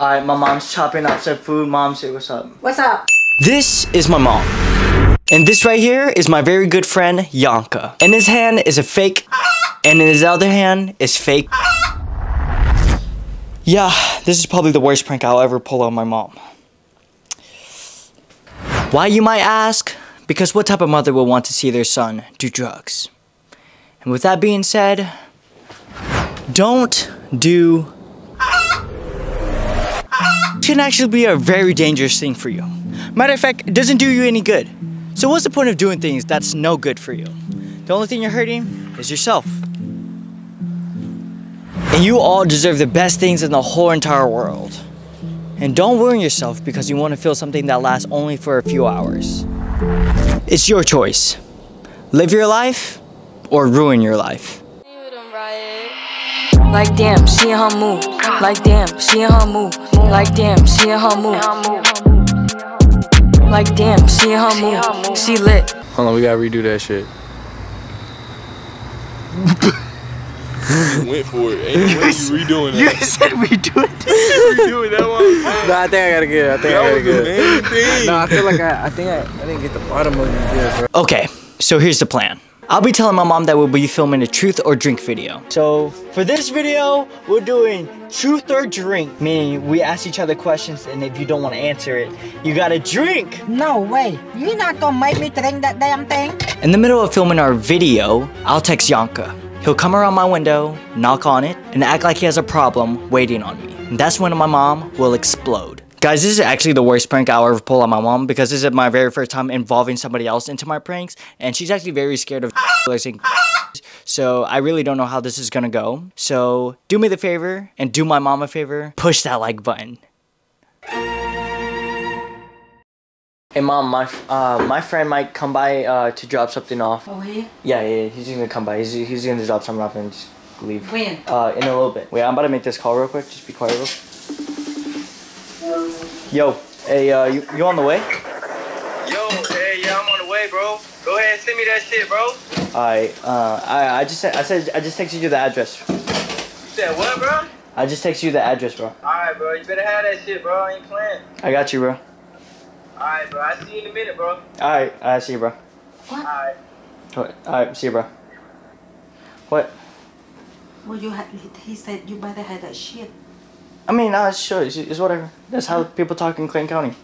Alright, my mom's chopping up some food. Mom, say what's up. What's up? This is my mom. And this right here is my very good friend, Yanka. In his hand is a fake, and in his other hand is fake. Yeah, this is probably the worst prank I'll ever pull on my mom. Why, you might ask? Because what type of mother would want to see their son do drugs? And with that being said, don't do can actually be a very dangerous thing for you. Matter of fact, it doesn't do you any good. So what's the point of doing things that's no good for you? The only thing you're hurting is yourself. And you all deserve the best things in the whole entire world. And don't ruin yourself because you want to feel something that lasts only for a few hours. It's your choice. Live your life or ruin your life. Like damn, she in her mood. Like damn, she in her mood. Like damn, she in her mood. Like damn, she in her mood. She lit. Hold on, we gotta redo that shit. went for it. Ain't no way you redoing that. You said we do it. redoing that one. No, I think I gotta get it. I think That I gotta get it. main thing. No, I feel like I, I think I, I didn't get the bottom of it. bro. Okay, so here's the plan. I'll be telling my mom that we'll be filming a truth or drink video. So for this video, we're doing truth or drink, meaning we ask each other questions and if you don't want to answer it, you gotta drink. No way. You're not gonna make me drink that damn thing. In the middle of filming our video, I'll text Yanka. He'll come around my window, knock on it, and act like he has a problem waiting on me. And that's when my mom will explode. Guys, this is actually the worst prank I'll ever pull on my mom because this is my very first time involving somebody else into my pranks, and she's actually very scared of saying so I really don't know how this is gonna go. So do me the favor and do my mom a favor, push that like button. Hey mom, my uh, my friend might come by uh, to drop something off. Oh, here? Yeah, yeah, he's just gonna come by. He's, he's gonna drop something off and just leave. When? Uh, in a little bit. Wait, I'm about to make this call real quick. Just be quiet, real. Yo, hey, uh, you, you on the way? Yo, hey, yeah, I'm on the way, bro. Go ahead and send me that shit, bro. Alright, uh, I, I just said, I said, I just texted you the address. You said what, bro? I just texted you the address, bro. Alright, bro. You better have that shit, bro. I ain't playing. I got you, bro. Alright, bro. I see you in a minute, bro. Alright, I see you, bro. What? Alright. Alright, see you, bro. What? Well, you had, he said you better have that shit. I mean, it's sure, it's, it's whatever. That's how people talk in Clayton County.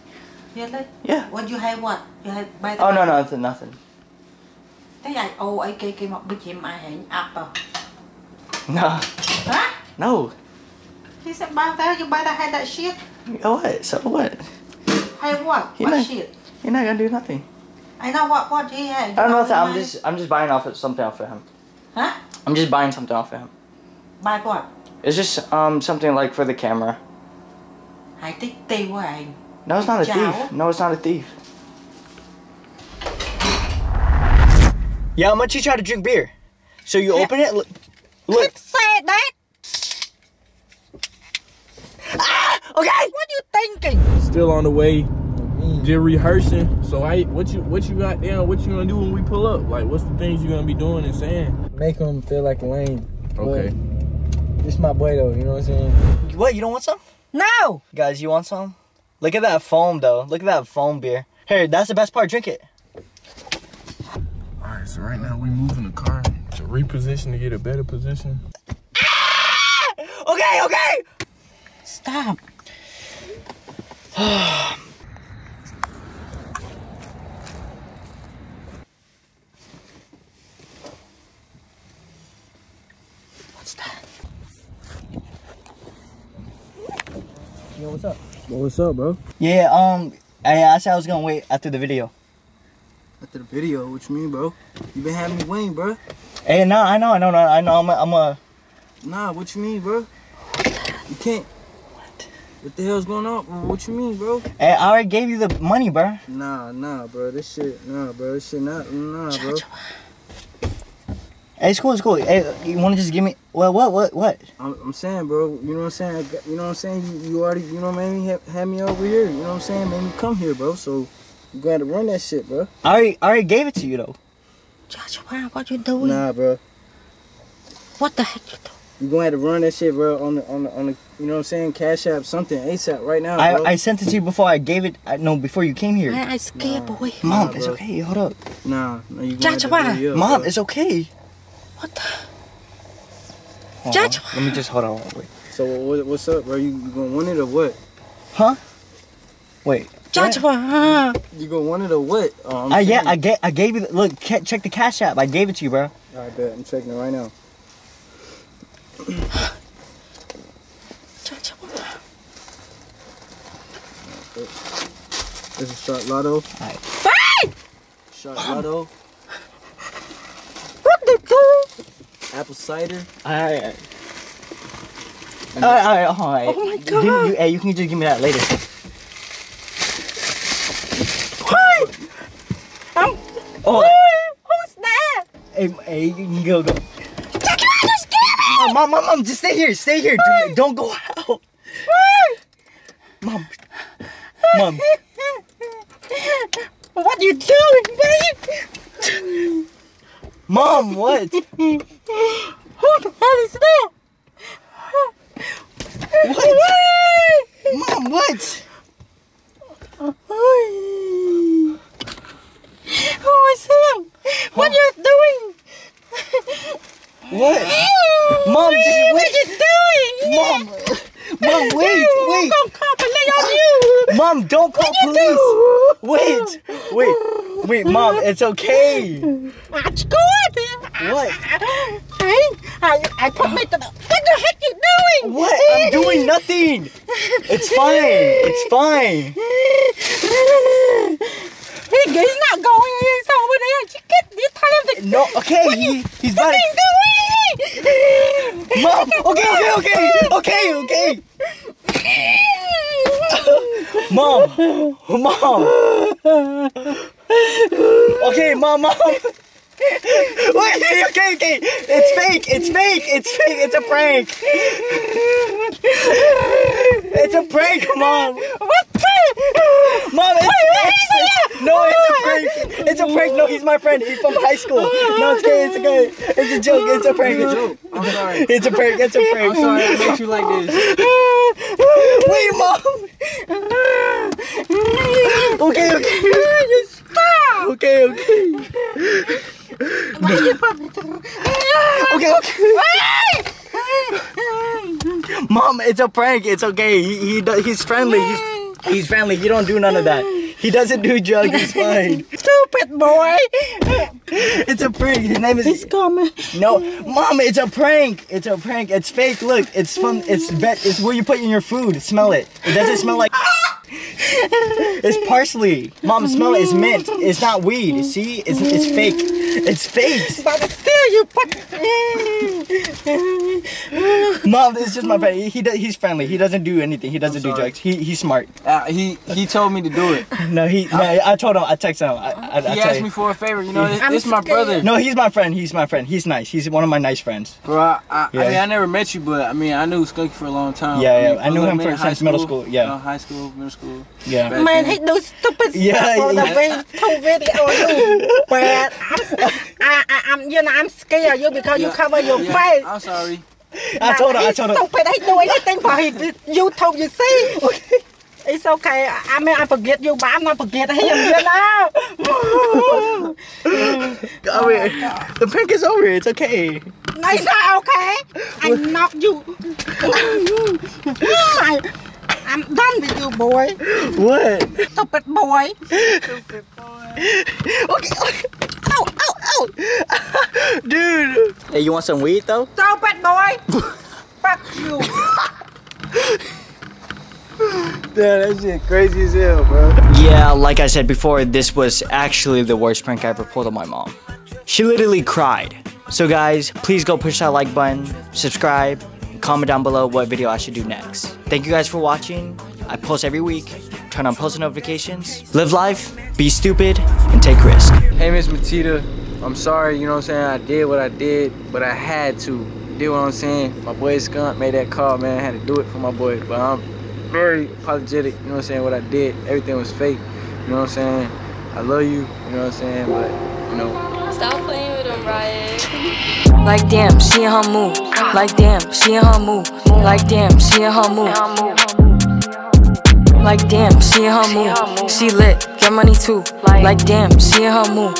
Really? Yeah. What you have what? You have by the Oh, no, no, nothing, nothing. Thế ai ô ấy cây cây mọc bị chìm ai hẹn à? No, Hả? no. He said, by that you better have that shit. Oh, what? So what? Hay what? He what might- shit? You're not gonna do nothing. I know what what he had. I don't know. I'm just, I'm just buying off of something off of him. Hả? I'm just buying something off of him. By what? It's just um something like for the camera. I think they were. No, it's not a thief. No, it's not a thief. Yeah, how much you try to drink beer? So you open it. Look. look. Say that. Ah, okay. What you thinking? Still on the way. Just rehearsing. So I, what you, what you got down? What you gonna do when we pull up? Like, what's the things you gonna be doing and saying? Make them feel like lame. Okay. This my boy though, you know what I'm saying? What? You don't want some? No. Guys, you want some? Look at that foam, though. Look at that foam beer. Here, that's the best part. Drink it. All right. So right now we're moving the car to reposition to get a better position. Ah! Okay, okay. Stop. Yo, what's up? Well, what's up, bro? Yeah, um, I, I said I was gonna wait after the video. After the video, what you mean, bro? You been having me waiting, bro. Hey, no, I know, I know, I know. I'm a, I'm a. Nah, what you mean, bro? You can't. What? What the hell's going on? What you mean, bro? Hey, I already gave you the money, bro. Nah, nah, bro. This shit, nah, bro. This shit, not, nah, bro. Hey, it's cool, it's cool. Hey, you wanna just give me? Well, what, what, what? I'm, I'm saying, bro. You know what I'm saying? Got, you know what I'm saying? You, you already, you know, made me have, have me over here. You know what I'm saying? Made me come here, bro. So you gotta run that shit, bro. I already, I already gave it to you though. Joshua, what you doing? Nah, bro. What the heck you doing? You gonna have to run that shit, bro, on the on the on the you know what I'm saying, Cash App something ASAP right now, bro. I, I sent it to you before I gave it. I, no, before you came here. I, I scared, boy. Mom, Nah, it's bro. okay. Hold up. nah, nah, you gonna have Joshua. up, Mom, bro. it's okay. What the? Hold on. Joshua. Let me just hold on. Wait. So what, what's up, bro? You, you gonna want it or what? Huh? Wait. Joshua. You gonna want it or what? Oh, Uh, yeah, saying- I gave I gave you. The, look, ca- check the cash app. I gave it to you, bro. I bet I'm checking it right now. Joshua. This is Shark Lotto. Alright. Shark Lotto. What the hell? Apple cider. Alright. Alright, alright, alright. Oh my Give me- God. you, hey, you can just give me that later. What? I'm. Oh, Who's that? hey, hey, you can go, go. Joshua, you scared me. Oh, mom, mom, mom, just stay here, stay here. Do, don't go out. Mom. Mom. What are you doing, babe? Mom, what? Who the hell is that? What? Mom, what? Who is him? What are you doing? What? Mom, just What wait. you doing? Mom. Mom, wait, I'm wait. gonna call police on you. Mom, don't call police. Wait, wait, wait, Mom, it's okay. What's good? What? Hey, I, I put the. What the heck are you doing? What? I'm doing nothing. It's fine. It's fine. He, he's not going. He's over there. You get. You tell him to. No, okay, he, he's about What to. doing? Mom, okay, okay, okay, okay, okay. Mom, mom. Okay, mom, mom. Wait, okay, okay. It's fake. It's fake. It's fake. It's a prank. It's a prank, mom. What? Mom, it's, it's, it's no, it's a prank. It's a prank. No, he's my friend. He's from high school. No, it's okay. It's okay. It's a joke. It's a prank. It's a joke. I'm sorry. It's a prank. It's a prank. I'm sorry I make you like this. Wait, mom. Okay, okay. You stop. Okay, okay. Okay, okay. Mom, it's a prank. It's okay. He, he he's friendly. He's, he's friendly. You don't do none of that. He doesn't do drugs. He's fine. Stupid boy. It's a prank. His name is. He's coming. No, mom, it's a prank. It's a prank. It's fake. Look, it's from. It's vet. It's where you put in your food. Smell it. It doesn't smell like. It's parsley. Mom, smell it. It's mint. It's not weed. You see, it's it's fake. It's fake. But still, you put. Mom, it's just my friend. He, he does, he's friendly. He doesn't do anything. He doesn't do drugs. He he's smart. Uh, he he told me to do it. No, he. No, I told him. I texted him. I, I, I He tell asked you. me for a favor. You know, this, this is my brother. No, he's my friend. He's my friend. He's nice. He's one of my nice friends. Bro, I, I, Yeah. I mean, I never met you, but I mean, I knew Skunky for a long time. Yeah, yeah, mean, I knew him minute, for- high since middle school, yeah. you know, high school, middle school. Yeah. Man, he do stupid Yeah, stuff on yeah. the way to video you. But I'm, I, I, I'm, you know, I'm scared of you because you Yeah, cover your yeah, face. I'm sorry. I told him. I told him. stupid. He do anything for his YouTube. You see? It's okay. I mean, I forget you, but I'm not forgetting him. You know? I mean, the prank is over. It's okay. no, it's not okay. I knock you. I, I'm done with you, boy. What? Stupid boy. Okay. okay. Ow, ow, ow. Dude. Hey, you want some weed though? Stupid boy. Fuck you. Yeah, that shit crazy as hell, bro. Yeah, like I said before, this was actually the worst prank I ever pulled on my mom. She literally cried. So guys, please go push that like button, subscribe, and comment down below what video I should do next. Thank you guys for watching. I post every week. Turn on post notifications. Live life, be stupid, and take risk. Hey, Miss Matita, I'm sorry, you know what I'm saying? I did what I did, but I had to. You did what I'm saying? My boy Skunk made that call, man. I had to do it for my boy, but I'm very apologetic, you know what I'm saying? What I did, everything was fake, you know what I'm saying? I love you, you know what I'm saying? But, you know, Stop playing with him. Like damn, she in her mood. Like damn, she in her mood. Like damn, she in her mood. Like damn, she in her mood. She lit, get money too. Like damn, she in her mood.